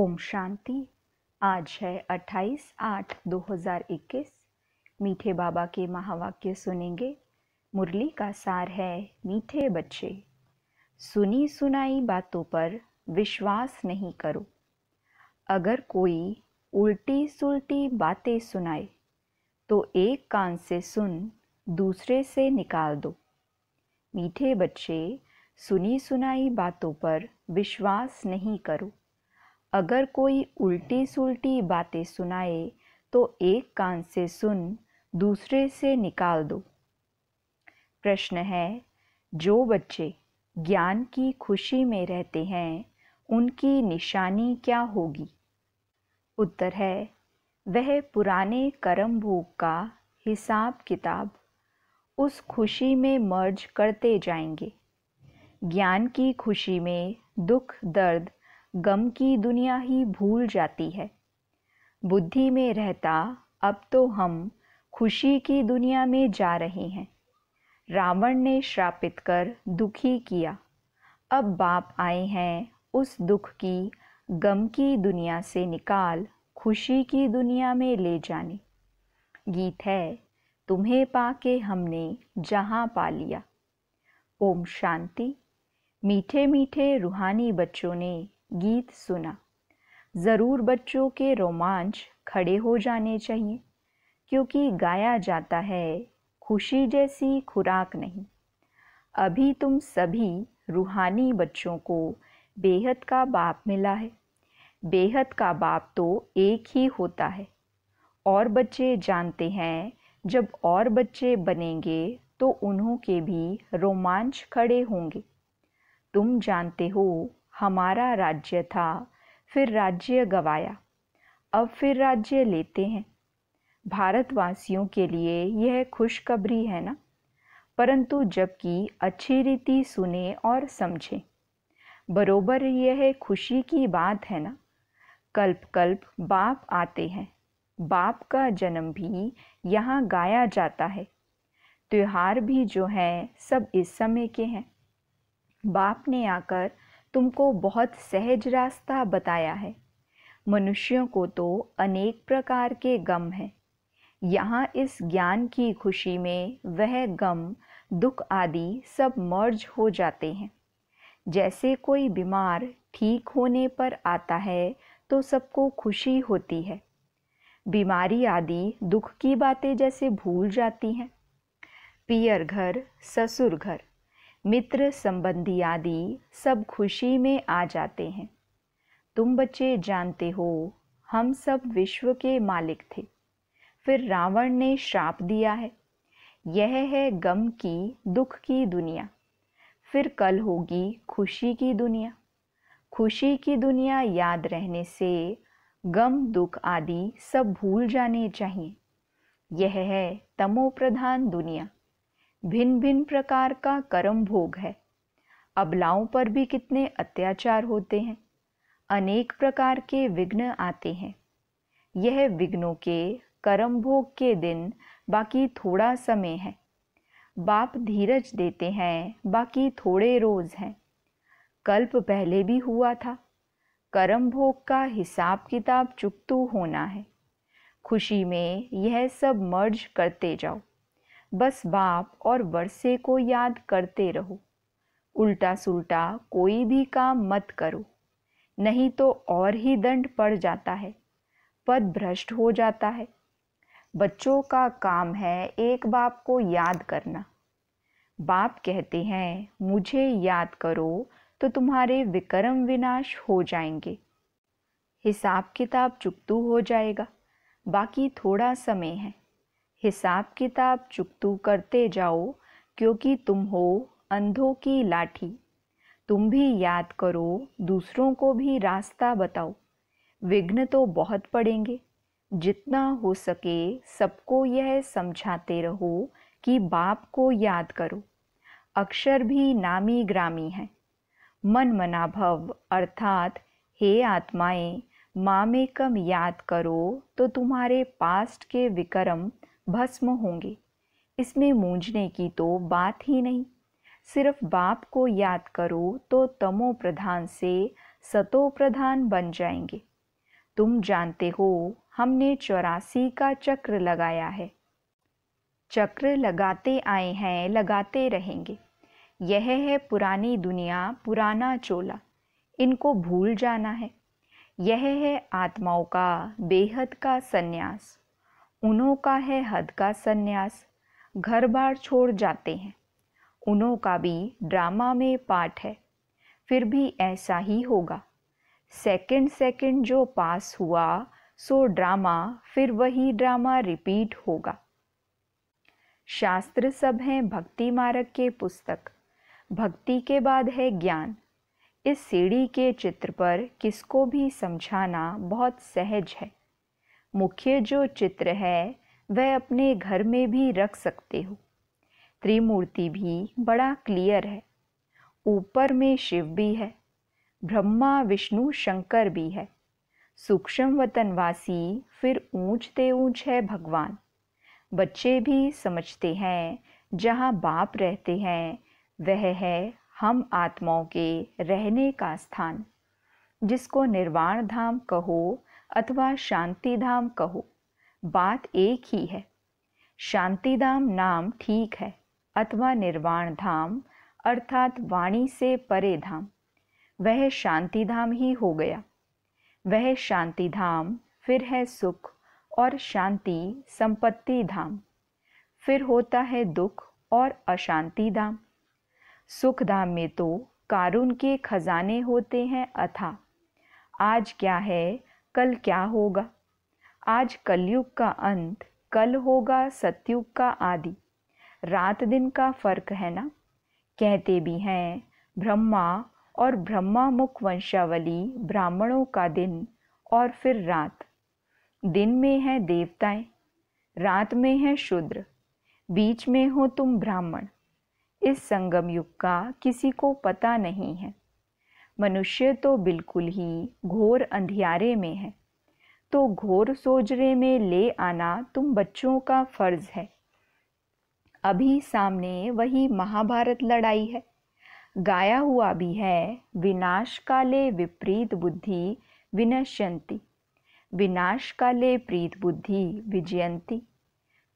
ओम शांति। आज है 28 आठ 2021 मीठे बाबा के महावाक्य सुनेंगे। मुरली का सार है मीठे बच्चे। सुनी सुनाई बातों पर विश्वास नहीं करो। अगर कोई उल्टी सुलटी बातें सुनाए तो एक कान से सुन दूसरे से निकाल दो। मीठे बच्चे, सुनी सुनाई बातों पर विश्वास नहीं करो। अगर कोई उल्टी सुलटी बातें सुनाए तो एक कान से सुन, दूसरे से निकाल दो। प्रश्न है, जो बच्चे ज्ञान की खुशी में रहते हैं, उनकी निशानी क्या होगी? उत्तर है, वह पुराने कर्म भोग का हिसाब किताब उस खुशी में मर्ज करते जाएँगे। ज्ञान की खुशी में दुख, दर्द गम की दुनिया ही भूल जाती है। बुद्धि में रहता, अब तो हम खुशी की दुनिया में जा रहे हैं। रावण ने श्रापित कर दुखी किया। अब बाप आए हैं उस दुख की, गम की दुनिया से निकाल, खुशी की दुनिया में ले जाने। गीत है, तुम्हें पाके हमने जहाँ पा लिया। ओम शांति। मीठे मीठे रूहानी बच्चों ने गीत सुना। ज़रूर बच्चों के रोमांच खड़े हो जाने चाहिए, क्योंकि गाया जाता है, खुशी जैसी खुराक नहीं। अभी तुम सभी रूहानी बच्चों को बेहद का बाप मिला है। बेहद का बाप तो एक ही होता है। और बच्चे जानते हैं, जब और बच्चे बनेंगे तो उन्हों के भी रोमांच खड़े होंगे। तुम जानते हो हमारा राज्य था, फिर राज्य गवाया। अब फिर राज्य लेते हैं। भारतवासियों के लिए यह खुशखबरी है ना? परंतु जबकि अच्छी रीति सुने और समझें, बरोबर यह खुशी की बात है ना? कल्प कल्प बाप आते हैं। बाप का जन्म भी यहाँ गाया जाता है। त्योहार भी जो हैं, सब इस समय के हैं। बाप ने आकर तुमको बहुत सहज रास्ता बताया है। मनुष्यों को तो अनेक प्रकार के गम हैं। यहाँ इस ज्ञान की खुशी में वह गम, दुख आदि सब मर्ज हो जाते हैं। जैसे कोई बीमार ठीक होने पर आता है तो सबको खुशी होती है। बीमारी आदि दुख की बातें जैसे भूल जाती हैं। पियर घर, ससुर घर मित्र, संबंधी आदि सब खुशी में आ जाते हैं। तुम बच्चे जानते हो, हम सब विश्व के मालिक थे। फिर रावण ने श्राप दिया है। यह है गम की, दुख की दुनिया। फिर कल होगी खुशी की दुनिया। खुशी की दुनिया याद रहने से गम, दुख आदि सब भूल जाने चाहिए। यह है तमो प्रधान दुनिया। भिन्न भिन्न प्रकार का कर्म भोग है। अबलाओं पर भी कितने अत्याचार होते हैं। अनेक प्रकार के विघ्न आते हैं। यह विघ्नों के कर्म भोग के दिन बाकी थोड़ा समय है। बाप धीरज देते हैं, बाकी थोड़े रोज हैं। कल्प पहले भी हुआ था। कर्म भोग का हिसाब किताब चुकतू होना है। खुशी में यह सब मर्ज करते जाओ। बस बाप और वर्षे को याद करते रहो। उल्टा सुल्टा कोई भी काम मत करो। नहीं तो और ही दंड पड़ जाता है। पद भ्रष्ट हो जाता है। बच्चों का काम है एक बाप को याद करना। बाप कहते हैं, मुझे याद करो तो तुम्हारे विक्रम विनाश हो जाएँगे। हिसाब किताब चुकतू हो जाएगा। बाकी थोड़ा समय है। हिसाब किताब चुकतू करते जाओ, क्योंकि तुम हो अंधों की लाठी। तुम भी याद करो, दूसरों को भी रास्ता बताओ। विघ्न तो बहुत पड़ेंगे। जितना हो सके सबको यह समझाते रहो कि बाप को याद करो। अक्षर भी नामी ग्रामी हैं। मन मना भव, अर्थात, हे आत्माएँ, माँ में कम याद करो तो तुम्हारे पास्ट के विक्रम भस्म होंगे। इसमें मूंझने की तो बात ही नहीं। सिर्फ़ बाप को याद करो तो तमो प्रधान से सतो प्रधान बन जाएँगे। तुम जानते हो, हमने चौरासी का चक्र लगाया है। चक्र लगाते आए हैं, लगाते रहेंगे। यह है पुरानी दुनिया, पुराना चोला। इनको भूल जाना है। यह है आत्माओं का, बेहद का सन्यास। उन्हों का है हद का सन्यास। घर बार छोड़ जाते हैं। उन्हों का भी ड्रामा में पार्ट है। फिर भी ऐसा ही होगा। सेकंड सेकंड जो पास हुआ, सो ड्रामा, फिर वही ड्रामा रिपीट होगा। शास्त्र सब हैं भक्ति मार्ग के पुस्तक। भक्ति के बाद है ज्ञान। इस सीढ़ी के चित्र पर किसको भी समझाना बहुत सहज है। मुख्य जो चित्र है, वह अपने घर में भी रख सकते हो। त्रिमूर्ति भी बड़ा क्लियर है। ऊपर में शिव भी है। ब्रह्मा, विष्णु, शंकर भी है। सूक्ष्म वतनवासी फिर ऊंचते ऊंच है भगवान। बच्चे भी समझते हैं, जहाँ बाप रहते हैं, वह है हम आत्माओं के रहने का स्थान। जिसको निर्वाण धाम कहो अथवा शांति धाम कहो। बात एक ही है। शांति धाम नाम ठीक है, अथवा निर्वाण धाम अर्थात वाणी से परे धाम। वह शांति धाम ही हो गया। वह शांति धाम फिर है सुख, और शांति संपत्ति धाम। फिर होता है दुख और अशांति धाम। सुख धाम में तो कारून के खजाने होते हैं अथा। आज क्या है कल क्या होगा? आज कलयुग का अंत, कल होगा सतयुग का आदि। रात दिन का फ़र्क है ना? कहते भी हैं, ब्रह्मा और ब्रह्मा मुख वंशावली ब्राह्मणों का दिन और फिर रात। दिन में है देवताएँ, रात में है शूद्र, बीच में हो तुम ब्राह्मण। इस संगम युग का किसी को पता नहीं है। मनुष्य तो बिल्कुल ही घोर अंधियारे में है। तो घोर सोजरे में ले आना तुम बच्चों का फ़र्ज़ है। अभी सामने वही महाभारत लड़ाई है। गाया हुआ भी है, विनाश काले विपरीत बुद्धि विनश्यंती। विनाश काले प्रीत बुद्धि विजयंती।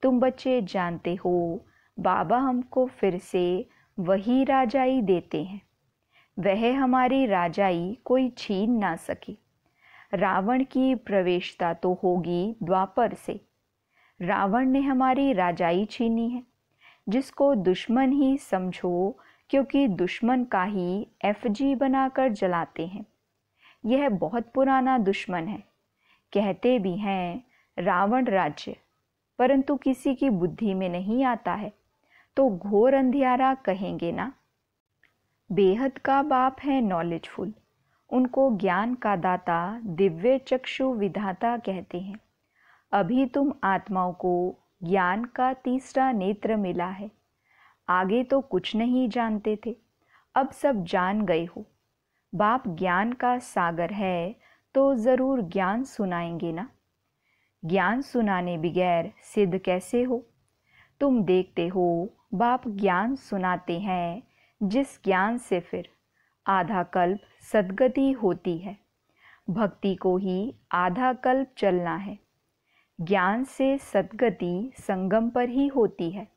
तुम बच्चे जानते हो, बाबा हमको फिर से वही राजाई देते हैं। वह हमारी राजाई कोई छीन ना सके। रावण की प्रवेशता तो होगी द्वापर से। रावण ने हमारी राजाई छीनी है। जिसको दुश्मन ही समझो, क्योंकि दुश्मन का ही एफजी बनाकर जलाते हैं। यह बहुत पुराना दुश्मन है। कहते भी हैं, रावण राज्य, परंतु किसी की बुद्धि में नहीं आता है। तो घोर अंधियारा कहेंगे ना। बेहद का बाप है नॉलेजफुल उनको ज्ञान का दाता, दिव्य चक्षु विधाता कहते हैं। अभी तुम आत्माओं को ज्ञान का तीसरा नेत्र मिला है। आगे तो कुछ नहीं जानते थे। अब सब जान गए हो। बाप ज्ञान का सागर है तो ज़रूर ज्ञान सुनाएँगे ना। ज्ञान सुनाने बगैर सिद्ध कैसे हो? तुम देखते हो, बाप ज्ञान सुनाते हैं जिस ज्ञान से फिर आधा कल्प सदगति होती है, भक्ति को ही आधा कल्प चलना है। ज्ञान से सदगति संगम पर ही होती है।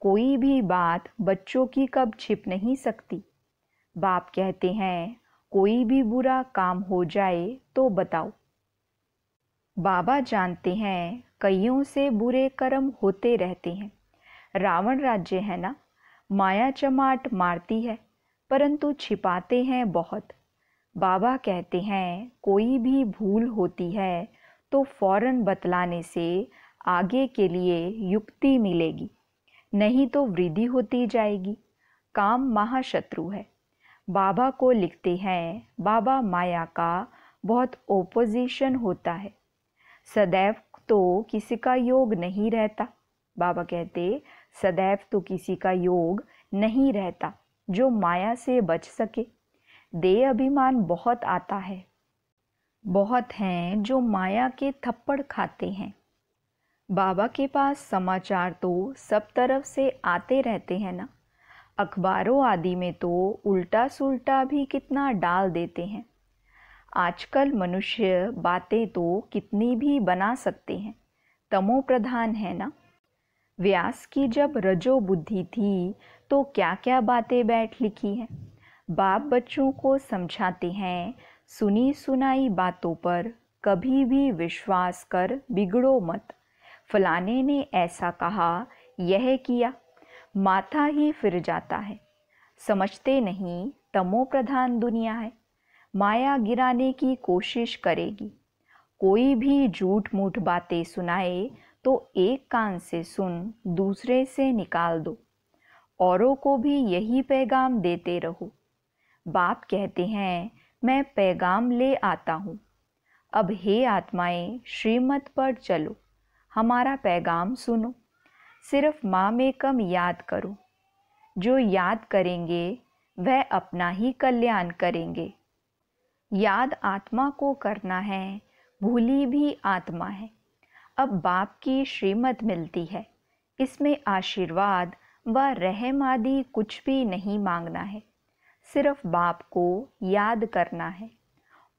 कोई भी बात बच्चों की कब छिप नहीं सकती। बाप कहते हैं, कोई भी बुरा काम हो जाए तो बताओ। बाबा जानते हैं, कईयों से बुरे कर्म होते रहते हैं। रावण राज्य है ना? माया चमाट मारती है, परंतु छिपाते हैं बहुत। बाबा कहते हैं, कोई भी भूल होती है तो फ़ौरन बतलाने से आगे के लिए युक्ति मिलेगी, नहीं तो वृद्धि होती जाएगी। काम महाशत्रु है। बाबा को लिखते हैं, बाबा माया का बहुत ओपोजिशन होता है। सदैव तो किसी का योग नहीं रहता। बाबा कहते सदैव तो किसी का योग नहीं रहता, जो माया से बच सके। दे अभिमान बहुत आता है। बहुत हैं जो माया के थप्पड़ खाते हैं। बाबा के पास समाचार तो सब तरफ़ से आते रहते हैं ना। अखबारों आदि में तो उल्टा सुल्टा भी कितना डाल देते हैं। आजकल मनुष्य बातें तो कितनी भी बना सकते हैं। तमो प्रधान है ना। व्यास की जब रजो बुद्धि थी तो क्या क्या बातें बैठ लिखी हैं? बाप बच्चों को समझाते हैं, सुनी सुनाई बातों पर, कभी भी विश्वास कर बिगड़ो मत। फलाने ने ऐसा कहा, यह किया। माथा ही फिर जाता है। समझते नहीं, तमो प्रधान दुनिया है। माया गिराने की कोशिश करेगी। कोई भी झूठ मूठ बातें सुनाए तो एक कान से सुन, दूसरे से निकाल दो। औरों को भी यही पैगाम देते रहो। बाप कहते हैं, मैं पैगाम ले आता हूँ। अब हे आत्माएँ, श्रीमत पर चलो। हमारा पैगाम सुनो। सिर्फ़ माँ में कम याद करो। जो याद करेंगे, वह अपना ही कल्याण करेंगे। याद आत्मा को करना है, भूली भी आत्मा है। अब बाप की श्रीमत मिलती है। इसमें आशीर्वाद व रहम आदि कुछ भी नहीं मांगना है। सिर्फ़ बाप को याद करना है।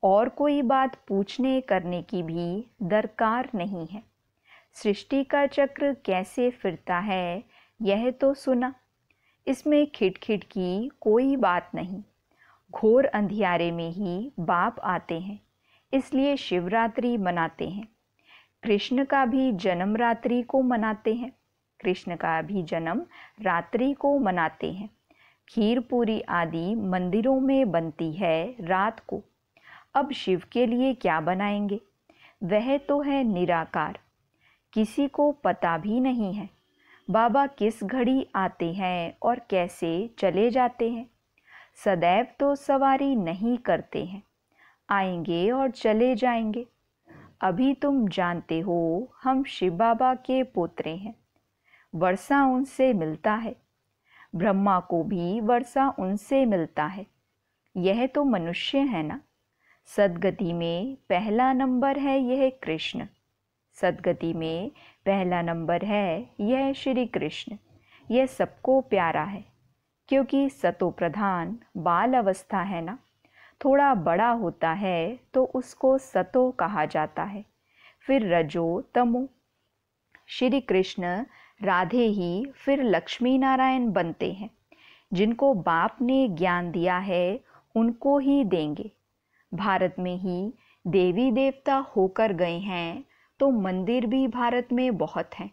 और कोई बात पूछने करने की भी दरकार नहीं है। सृष्टि का चक्र कैसे फिरता है, यह तो सुना। इसमें खिटखिट की कोई बात नहीं। घोर अंधियारे में ही बाप आते हैं। इसलिए शिवरात्रि मनाते हैं। कृष्ण का भी जन्म रात्रि को मनाते हैं। कृष्ण का भी जन्म रात्रि को मनाते हैं। खीर पूरी आदि मंदिरों में बनती है रात को। अब शिव के लिए क्या बनाएँगे? वह तो है निराकार। किसी को पता भी नहीं है। बाबा किस घड़ी आते हैं और कैसे चले जाते हैं? सदैव तो सवारी नहीं करते हैं। आएँगे और चले जाएँगे। अभी तुम जानते हो, हम शिव बाबा के पोतरे हैं। वर्षा उनसे मिलता है। ब्रह्मा को भी वर्षा उनसे मिलता है। यह तो मनुष्य है ना? सदगति में पहला नंबर है यह कृष्ण। सदगति में पहला नंबर है यह श्री कृष्ण। यह सबको प्यारा है, क्योंकि सतो प्रधान बाल अवस्था है ना? थोड़ा बड़ा होता है तो उसको सतो कहा जाता है। फिर रजो, तमो। श्री कृष्ण, राधे ही, फिर लक्ष्मी नारायण बनते हैं। जिनको बाप ने ज्ञान दिया है, उनको ही देंगे। भारत में ही देवी देवता होकर गए हैं तो मंदिर भी भारत में बहुत हैं।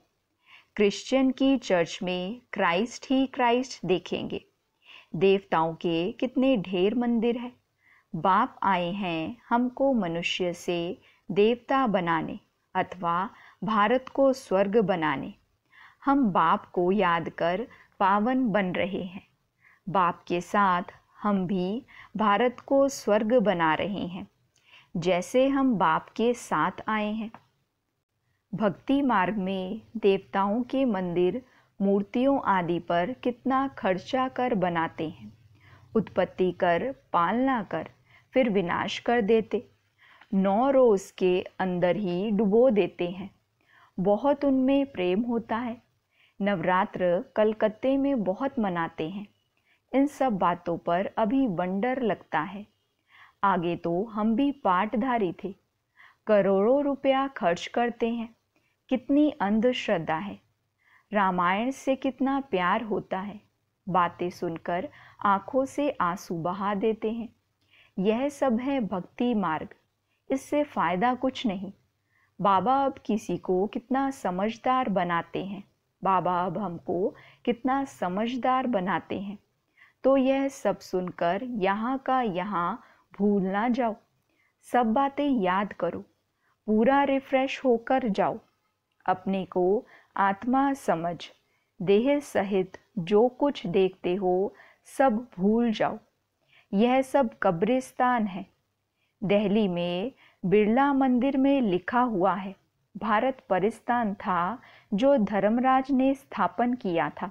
क्रिश्चियन की चर्च में क्राइस्ट ही क्राइस्ट देखेंगे। देवताओं के कितने ढेर मंदिर है। बाप आए हैं हमको मनुष्य से देवता बनाने अथवा भारत को स्वर्ग बनाने। हम बाप को याद कर पावन बन रहे हैं। बाप के साथ हम भी भारत को स्वर्ग बना रहे हैं। जैसे हम बाप के साथ आए हैं। भक्ति मार्ग में देवताओं के मंदिर, मूर्तियों आदि पर कितना खर्चा कर बनाते हैं। उत्पत्ति कर, पालना कर फिर विनाश कर देते। नौ रोज़ के अंदर ही डुबो देते हैं। बहुत उनमें प्रेम होता है। नवरात्र कलकत्ते में बहुत मनाते हैं। इन सब बातों पर अभी वंडर लगता है। आगे तो हम भी पाठधारी थे। करोड़ों रुपया खर्च करते हैं। कितनी अंधश्रद्धा है। रामायण से कितना प्यार होता है। बातें सुनकर आँखों से आँसू बहा देते हैं। यह सब है भक्ति मार्ग। इससे फ़ायदा कुछ नहीं। बाबा अब किसी को कितना समझदार बनाते हैं। बाबा अब हमको कितना समझदार बनाते हैं। तो यह सब सुनकर यहाँ का यहाँ भूल ना जाओ। सब बातें याद करो। पूरा रिफ्रेश होकर जाओ। अपने को आत्मा समझ। देह सहित जो कुछ देखते हो, सब भूल जाओ। यह सब कब्रिस्तान है। दिल्ली में बिरला मंदिर में लिखा हुआ है, भारत परिस्तान था जो धर्मराज ने स्थापन किया था।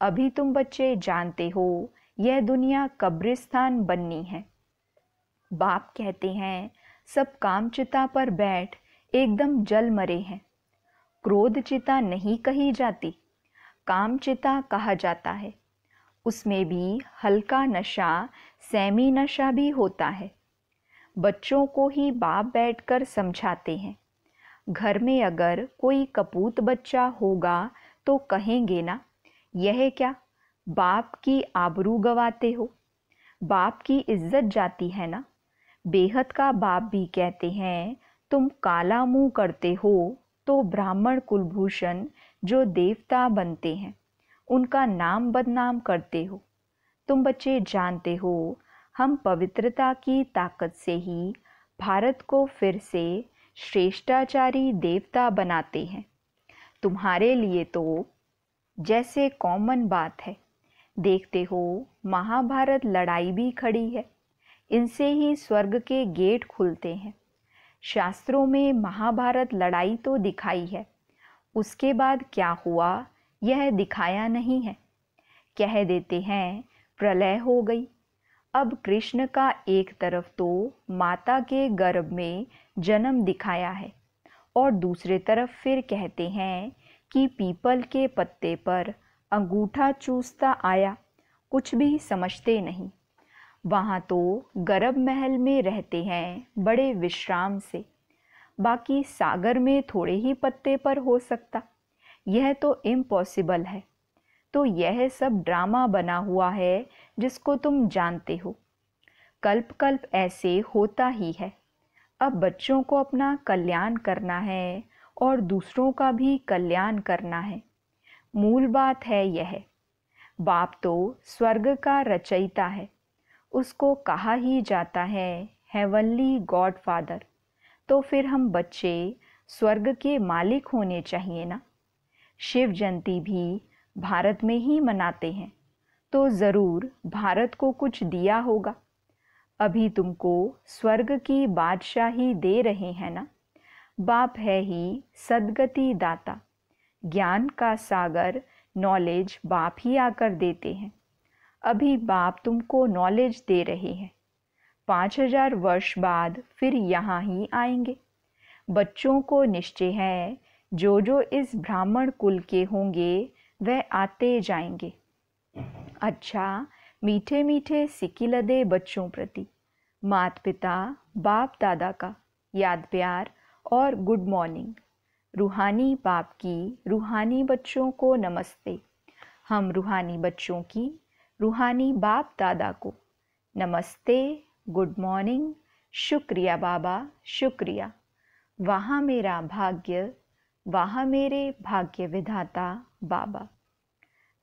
अभी तुम बच्चे जानते हो, यह दुनिया कब्रिस्तान बननी है। बाप कहते हैं, सब कामचिता पर बैठ, एकदम जल मरे हैं। क्रोध चिता नहीं कही जाती काम चिता कहा जाता है। उसमें भी हल्का नशा सैमी नशा भी होता है। बच्चों को ही बाप बैठकर समझाते हैं। घर में अगर कोई कपूत बच्चा होगा तो कहेंगे ना, यह क्या, बाप की आबरू गवाते हो? बाप की इज़्ज़त जाती है ना? बेहद का बाप भी कहते हैं, तुम काला मुँह करते हो तो ब्राह्मण कुलभूषण जो देवता बनते हैं, उनका नाम बदनाम करते हो। तुम बच्चे जानते हो, हम पवित्रता की ताकत से ही भारत को फिर से श्रेष्ठाचारी देवता बनाते हैं। तुम्हारे लिए तो जैसे कॉमन बात है। देखते हो, महाभारत लड़ाई भी खड़ी है। इनसे ही स्वर्ग के गेट खुलते हैं। शास्त्रों में महाभारत लड़ाई तो दिखाई है। उसके बाद क्या हुआ, यह दिखाया नहीं है। कह देते हैं प्रलय हो गई। अब कृष्ण का एक तरफ़ तो माता के गर्भ में जन्म दिखाया है और दूसरे तरफ़ फिर कहते हैं कि पीपल के पत्ते पर अंगूठा चूसता आया, कुछ भी समझते नहीं। वहाँ तो गर्भ महल में रहते हैं बड़े विश्राम से। बाकी सागर में थोड़े ही पत्ते पर हो सकता। यह तो इम्पॉसिबल है। तो यह सब ड्रामा बना हुआ है जिसको तुम जानते हो। कल्प कल्प ऐसे होता ही है। अब बच्चों को अपना कल्याण करना है और दूसरों का भी कल्याण करना है। मूल बात है यह। बाप तो स्वर्ग का रचयिता है। उसको कहा ही जाता है हेवनली गॉड फादर तो फिर हम बच्चे स्वर्ग के मालिक होने चाहिए ना? शिव जयंती भी भारत में ही मनाते हैं तो ज़रूर भारत को कुछ दिया होगा। अभी तुमको स्वर्ग की बादशाही दे रहे हैं ना? बाप है ही सदगति दाता। ज्ञान का सागर नॉलेज बाप ही आकर देते हैं। अभी बाप तुमको नॉलेज दे रहे हैं। पाँच हज़ार वर्ष बाद फिर यहाँ ही आएँगे। बच्चों को निश्चय है जो जो इस ब्राह्मण कुल के होंगे वह आते जाएँगे। अच्छा मीठे मीठे सिकिलदे बच्चों प्रति। मात पिता बाप दादा का याद प्यार और गुड मॉर्निंग। रूहानी बाप की रूहानी बच्चों को नमस्ते। हम रूहानी बच्चों की रूहानी बाप दादा को नमस्ते, गुड मॉर्निंग, शुक्रिया बाबा, शुक्रिया। वहाँ मेरा भाग्य, वहाँ मेरे भाग्य विधाता बाबा।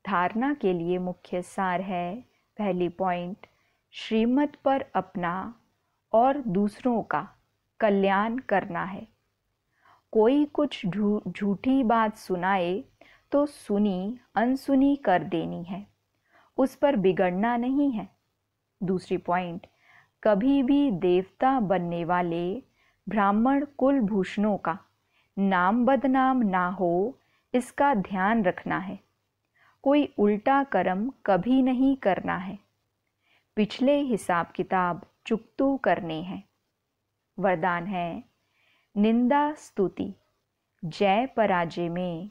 धारणा के लिए मुख्य सार है, पहली पॉइंट श्रीमत पर अपना और दूसरों का कल्याण करना है। कोई कुछ झूठी बात सुनाए तो सुनी, अनसुनी कर देनी है। उस पर बिगड़ना नहीं है। दूसरी पॉइंट कभी भी देवता बनने वाले ब्राह्मण कुलभूषणों का नाम बदनाम ना हो इसका ध्यान रखना है। कोई उल्टा कर्म कभी नहीं करना है। पिछले हिसाब किताब चुकतू करने हैं। वरदान है, निंदा स्तुति, जय पराजय में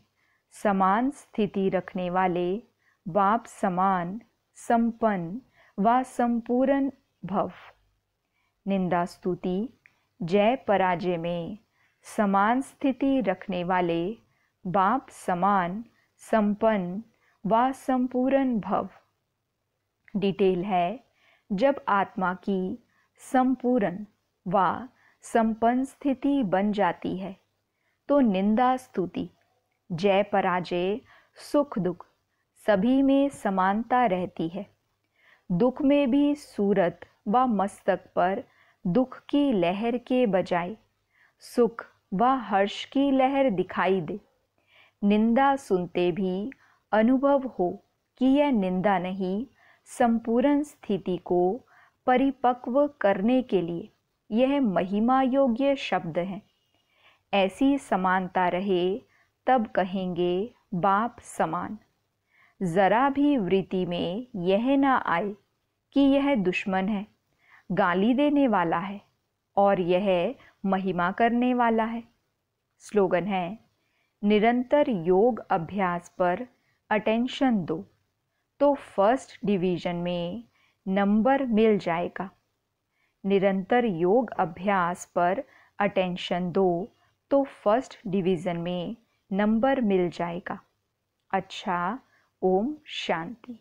समान स्थिति रखने वाले बाप समान, संपन्न व संपूर्ण भव। निंदा स्तुति, जय पराजय में समान स्थिति रखने वाले बाप समान, संपन्न व संपूर्ण भव। डिटेल है, जब आत्मा की संपूर्ण व संपन्न स्थिति बन जाती है तो निंदा स्तुति, जय पराजय, सुख दुख, सभी में समानता रहती है। दुख में भी सूरत व मस्तक पर दुख की लहर के बजाय, सुख व हर्ष की लहर दिखाई दे। निंदा सुनते भी अनुभव हो कि यह निंदा नहीं, संपूर्ण स्थिति को परिपक्व करने के लिए यह महिमा योग्य शब्द है। ऐसी समानता रहे, तब कहेंगे बाप समान। ज़रा भी वृत्ति में यह ना आए कि यह दुश्मन है, गाली देने वाला है और यह महिमा करने वाला है। स्लोगन है निरंतर योग अभ्यास पर अटेंशन दो। तो फ़र्स्ट डिवीज़न में नंबर मिल जाएगा। निरंतर योग अभ्यास पर अटेंशन दो तो फ़र्स्ट डिवीज़न में नंबर मिल जाएगा। अच्छा ओम शांति।